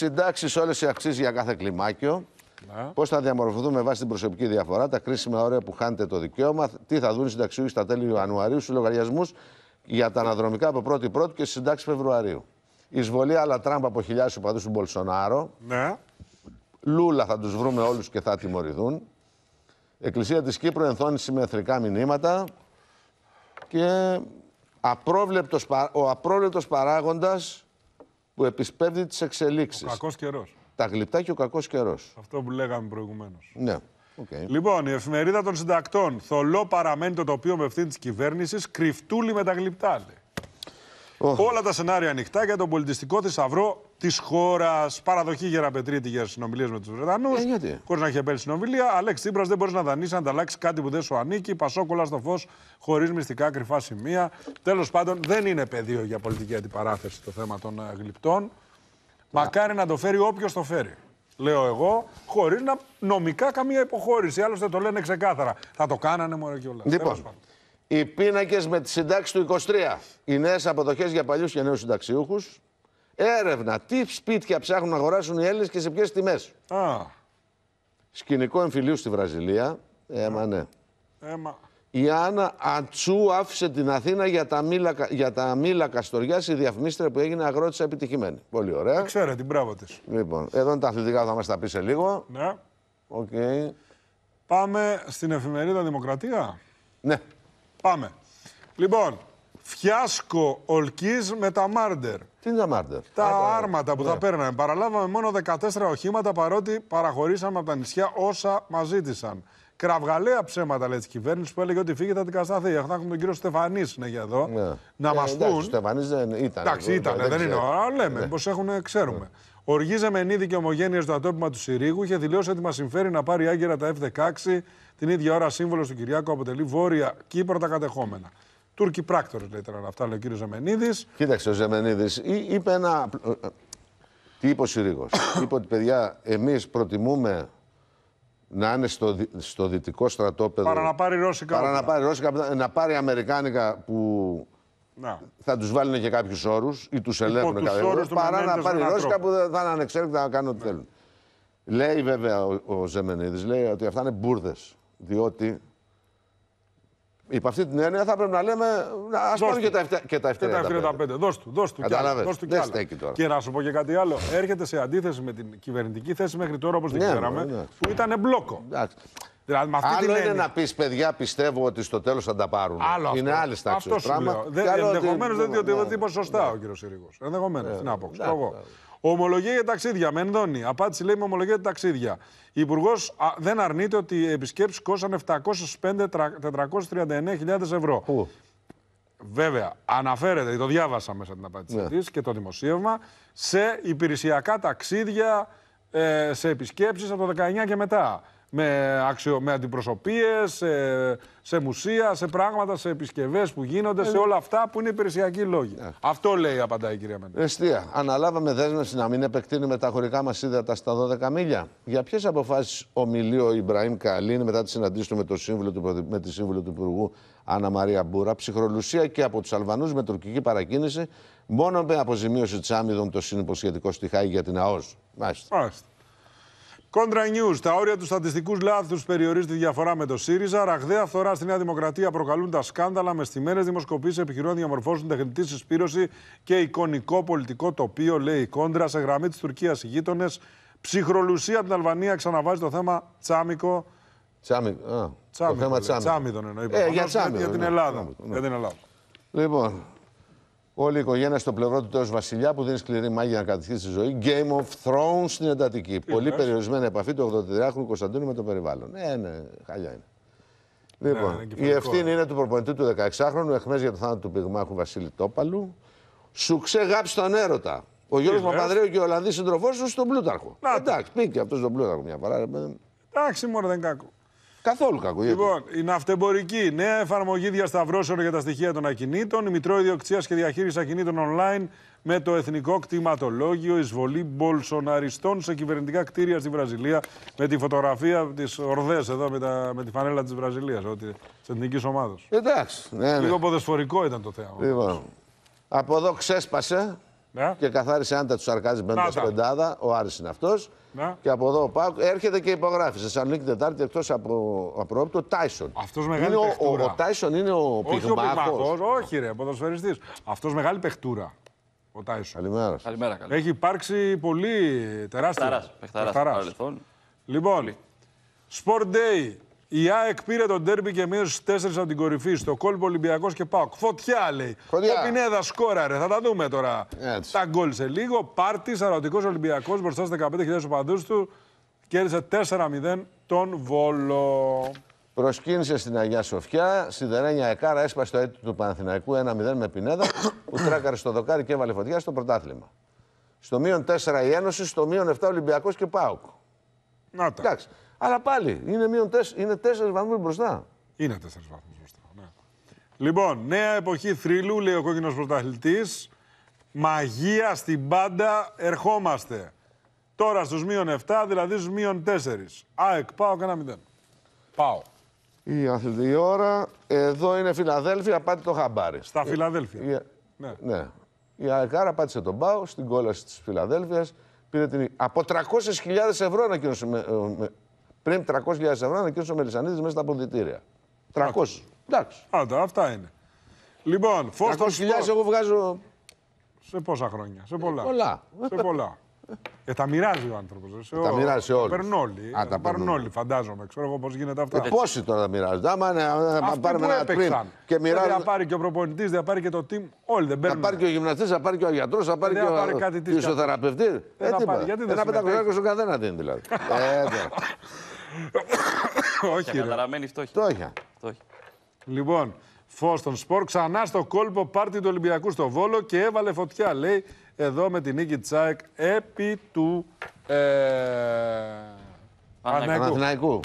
συντάξεις όλες οι αξίες για κάθε κλιμάκιο. Ναι. Πώς θα διαμορφωθούν με βάση την προσωπική διαφορά, τα κρίσιμα όρια που χάνεται το δικαίωμα, τι θα δουν οι συνταξιούχοι στα τέλη Ιανουαρίου στους λογαριασμούς για τα αναδρομικά από 1η Πρώτη και στις συντάξεις Φεβρουαρίου. Εισβολή άλλα τράμπ από χιλιάδες οπαδούς του Μπολσονάρο. Ναι. Λούλα θα τους βρούμε όλους και θα τιμωρηθούν. Εκκλησία της Κύπρου ενθώνηση με εθνικά μηνύματα. Και απρόβλεπτος, πα- ο απρόβλεπτος παράγοντας που επισπεύδει τις εξελίξεις. Κακός καιρός. Τα γλυπτά και ο κακός καιρός. Αυτό που λέγαμε προηγουμένως. Ναι. οκ. Λοιπόν, η εφημερίδα των συντακτών. Θολό παραμένει το τοπίο με ευθύνη της κυβέρνησης. Κρυφτούλι με τα γλυπτά. λέει. Οχ. Όλα τα σενάρια ανοιχτά για τον πολιτιστικό θησαυρό της χώρας. Παραδοχή Γεραπετρίτη για συνομιλίες με τους Βρετανούς. Ε, γιατί; Χωρίς να έχει επέλθει συνομιλία. Αλέξης Τσίπρας δεν μπορείς να δανείσεις να ανταλλάξεις κάτι που δεν σου ανήκει. ΠΑΣΟΚ, όλα στο φως, χωρίς μυστικά κρυφά σημεία. Τέλος πάντων, δεν είναι πεδίο για πολιτική αντιπαράθεση το θέμα των ε, γλυπτών. Μακάρι να το φέρει όποιος το φέρει. Λέω εγώ, χωρίς να νομικά καμία υποχώρηση. Άλλωστε το λένε ξεκάθαρα. Θα το κάνανε μόνο κιόλας. Λοιπόν, οι πίνακες με τις συντάξεις του 23. Οι νέες αποδοχές για παλιούς και νέους συνταξιούχους. Έρευνα. Τι σπίτια ψάχνουν να αγοράσουν οι Έλληνες και σε ποιες τιμές. Α, Σκηνικό εμφυλίου στη Βραζιλία. Ε, μα ναι. έμα. Η Άννα Ατσού άφησε την Αθήνα για τα μήλα, για τα μήλα Καστοριάς, η διαφημίστρια που έγινε αγρότισσα επιτυχημένη. Πολύ ωραία. Ξέρετε, την μπράβο της. Λοιπόν, εδώ είναι τα αθλητικά, θα μας τα πει σε λίγο. Ναι. Οκ. Πάμε στην εφημερίδα Δημοκρατία. Ναι. Πάμε. Λοιπόν, φιάσκο ολκής με τα Μάρντερ. Τι είναι τα Μάρντερ. Τα Α, άρματα που ναι. θα παίρναμε. Παραλάβαμε μόνο 14 οχήματα παρότι παραχωρήσαμε από τα νησιά όσα μας ζήτησαν. Κραυγαλαία ψέματα λέει της κυβέρνησης που έλεγε ότι φύγει θα την κατασταθεί. Θα έχουμε τον κύριο Στεφανή συνέχεια εδώ Ναι. να Ε, μας εντάξει, Ο πούν. Στεφανής δεν ήταν. Εντάξει, ήταν, δεν, είναι. ξέρω. Ναι. Αλλά λέμε, πως έχουν, ξέρουμε. Οργίζε με νίδη και ομογένεια στο ατόπιμα του Συρίγου. Είχε δηλώσει ότι μας συμφέρει να πάρει άγκαιρα τα F-16. Την ίδια ώρα σύμβολος του Κυριάκου αποτελεί Βόρεια Κύπρο τα κατεχόμενα. Τούρκοι πράκτορες λέει τώρα αυτά, λέει ο κύριος Ζεμενίδης. Κοίταξε, ο Ζεμενίδης εί- είπε ένα... Τι είπε ο Συρίγος; είπε ότι, παιδιά, εμείς προτιμούμε να είναι στο, δι- στο δυτικό στρατόπεδο... Παρά να πάρει Ρώσικα. παρά να όπλα. πάρει Ρώσικα, να πάρει Αμερικάνικα που Να. θα τους βάλουν και κάποιους όρους ή τους ελέγχουν τους κάποια όρους του παρά να Μενέντες πάρει με έναν Ρώσικα τρόπο. Ναι. που δεν θα είναι ανεξέλεγκτα να κάνουν ό,τι θέλουν. Λέει βέβαια ο, ο Ζεμενίδης, λέει ότι αυτά είναι μπουρδες, διότι Υπ' αυτή την έννοια θα πρέπει να λέμε. Α Δώσ' πάρουν του. και τα F- και τα Και τα F-35. F-35. Δώσ' του, δώσ' του κι άλλο. Κατάλαβες. δώσ' του κι Δεν άλλο. στέκει τώρα. Και να σου πω και κάτι άλλο. Έρχεται σε αντίθεση με την κυβερνητική θέση μέχρι τώρα όπως την Ναι, ξέραμε, ναι. που ήταν μπλόκο. Εντάξει. Δηλαδή με αυτή την Άλλο είναι έννοια. να πεις παιδιά, πιστεύω ότι στο τέλος θα τα πάρουν. Άλλο είναι αυτό. άλλη τάξη Αυτό σου πράγμα. λέω. Και Δεν, άλλο ότι- ενδεχομένως δεν διότι ναι. δεν είπε σωστά ο κύριος Συρίγο. Ενδεχομένως. Τι να πω, ξέρω ναι, εγώ. Ομολογία για ταξίδια. Μενδώνει. Απάντηση λέει με ομολογία για ταξίδια. Υπουργός δεν αρνείται ότι οι επισκέψει κόστησαν 705-439.000 ευρώ. Πού; Βέβαια, αναφέρεται, το διάβασα μέσα την απάντησή Ναι. της και το δημοσίευμα, σε υπηρεσιακά ταξίδια, ε, σε επισκέψεις από το 19 και μετά. Με, αξιο, με αντιπροσωπείες, σε, σε μουσεία, σε πράγματα, σε επισκευές που γίνονται, σε όλα αυτά που είναι υπηρεσιακοί λόγοι. Αυτό λέει, απαντάει η κυρία Μέντε. Εστία, αναλάβαμε δέσμευση να μην επεκτείνουμε τα χωρικά μας ύδατα στα 12 μίλια. Για ποιες αποφάσεις ομιλεί ο Ιμπραήμ Καλίνη μετά τη συναντήση του με, το σύμβουλο του Πρωθυ- με τη σύμβουλο του Υπουργού Άννα Μαρία Μπούρα, ψυχρολουσία και από τους Αλβανούς με τουρκική παρακίνηση, μόνο με αποζημίωση τσάμιδων το συνυποσχετικό στιχάκι για την ΑΟΣ. Μάλιστα. Μάλιστα. Κόντρα News. Τα όρια του στατιστικούς λάθους περιορίζει τη διαφορά με το ΣΥΡΙΖΑ. Ραγδαία φθορά στη Νέα Δημοκρατία προκαλούν τα σκάνδαλα με στιμένες δημοσκοπήσεις επιχειρούν να διαμορφώσουν τεχνητή συσπήρωση και εικονικό πολιτικό τοπίο, λέει η Κόντρα. Σε γραμμή της Τουρκίας οι γείτονες. Ψυχρολουσία από την Αλβανία ξαναβάζει το θέμα τσάμικο. Τσάμι, α, το Τσάμικο, θέμα λέει. τσάμι. Τσάμιδον εννοεί. Ε, προφανώς, για τσάμιδο, για την ναι. Ελλάδα. Τσάμιδο, ναι. Για την Ελλάδα. Λοιπόν, όλη η οικογένεια στο πλευρό του τέος Βασιλιά που δίνει σκληρή μάγια να κατηχήσει τη ζωή. Game of Thrones στην εντατική. Πολύ λες; περιορισμένη επαφή του 83χρονου Κωνσταντίνου με το περιβάλλον. Ναι, ναι, χαλιά είναι. Λοιπόν, είναι η κεφαλικό. ευθύνη είναι του προπονητή του 16χρονου, εχμές για το θάνατο του πυγμάχου Βασίλη Τόπαλου. Σου ξεγάψει τον έρωτα. Ο Γιώργος λες; Παπαδρέου και ο Ολλανδής συντροφός σου στον Πλούταρχο. Να το. Εντάξει, πήγε αυτός στον Πλούταρχο μια φορά. ρε, ε, Εντάξει, μόνο δεν είναι κακό. Καθόλου κακό. γιατί. Λοιπόν, η ναυτεμπορική νέα εφαρμογή διασταυρώσεων για τα στοιχεία των ακινήτων, η Μητρό Ιδιοκτησία και Διαχείριση Ακινήτων Online με το Εθνικό Κτηματολόγιο, εισβολή μπολσοναριστών σε κυβερνητικά κτίρια στη Βραζιλία, με τη φωτογραφία της ορδές εδώ με, τα, με τη φανέλα της Βραζιλίας, της εθνικής ομάδα. Εντάξει. Ναι, ναι. Λίγο ποδοσφορικό ήταν το θέμα. Λοιπόν, από εδώ ξέσπασε Ναι. Και καθάρισε άντα τους Αρκάδη μπαίνοντα Να τα. πεντάδα. Ο Άρης είναι αυτός. Ναι. Και από εδώ ο Πάουκ έρχεται και υπογράφει. Σε Θεσσαλονίκη Τετάρτη εκτός από απρόπτω ο Τάισον. Αυτός μεγάλη είναι ο, ο, παιχτούρα. ο Τάισον είναι ο Όχι ο πυγμάχος. πυγμαχός, όχι ρε, ποδοσφαιριστής. Αυτός μεγάλη παιχτούρα, ο Τάισον. Καλημέρας. σας. Καλημέρα, καλή. Έχει υπάρξει πολύ τεράστια. Παιχταράς, παιχταράς στο Παιχταράς. παρελθόν. Λοιπόν, Sport Day. Η ΑΕΚ πήρε τον τέρμπι και μείωσε στις 4 από την κορυφή. Στο κόλπο Ολυμπιακός και Πάοκ. Φωτιά λέει. Φωτιά. Ο Πινέδας σκόραρε. Θα τα δούμε τώρα. Έτσι. Τα γκολ σε λίγο. Πάρτι, αρωτικό Ολυμπιακός μπροστά στις 15.000 οπαδούς του. Κέρδισε 4-0 τον Βόλο. Προσκύνησε στην Αγία Σοφιά, σιδερένια Εκάρα έσπασε το έτη του Παναθηναϊκού 1-0 με πινέδα που τράκαρε στο δοκάρι και έβαλε φωτιά στο πρωτάθλημα. Στο μείον 4 η Ένωση, στο μείον 7 Ολυμπιακός και ΠΑΟΚ. Να τα. Εντάξει. Αλλά πάλι είναι μείον 4, είναι 4 βαθμούς μπροστά. Είναι 4 βαθμούς μπροστά. Ναι. Λοιπόν, νέα εποχή θρύλου, λέει ο κόκκινος πρωταθλητής. Μαγεία στην πάντα, ερχόμαστε. Τώρα στους μείον 7, δηλαδή στους μείον 4. ΑΕΚ, πάω και ένα 0. Πάω. Η αθλητική ώρα, εδώ είναι Φιλαδέλφια, πάτε το χαμπάρι. Στα Φιλαδέλφια. Η, Ναι. ναι. Η Αεκάρα πάτησε τον Πάο στην κόλαση της Φιλαδέλφειας. Πήρε την... Από 300.000 ευρώ ανακοίνωσε. Με, ε, με, πριν 300.000 ευρώ ανακοίνωσε ο Μελισανίδης μέσα στα αποδητήρια. 300. Εντάξει. Άντα, αυτά είναι. Λοιπόν, φως 300.000 στο σπορ. εγώ βγάζω Σε πόσα χρόνια, σε πολλά. πολλά. Σε πολλά. Ε, τα μοιράζει ο άνθρωπος. Τα μοιράζει σε όλους. Παίρνουν όλοι. Α, τα τα παίρνουν παίρνουν. όλοι, φαντάζομαι. Ξέρω εγώ πώς γίνεται αυτά. Ε, πόσοι τώρα τα μοιράζονται; Άμα είναι, άμα Αυτοί πάρουμε που ένα πριν έπαιξαν. και Δεν μοιράζουν. θα πάρει και ο προπονητής, δεν θα πάρει και το team. Όλοι δεν Θα παίρνουν. πάρει και ο γυμναστής, θα πάρει και ο γιατρός, θα πάρει Δεν και θα ο πάρει κάτι της φυσιοθεραπευτή. θα Ε, τι πάρει. είπα. Γιατί δεν Ένα συμμετέχει; πεντακοσάρικο στον καθένα δίνει δηλαδή. ε, τώρα. Όχι, ρε. Καταραμένη φτώχεια. Το είχε. φτώχεια. Λοιπόν, φως στον σπορ ξανά στο κόλπο πάρτι του Ολυμπιακού στο Βόλο και έβαλε φωτιά. Λέει εδώ με την νίκη Τσάικ επί του. Ε... Παναθηναϊκού. Παναθηναϊκού.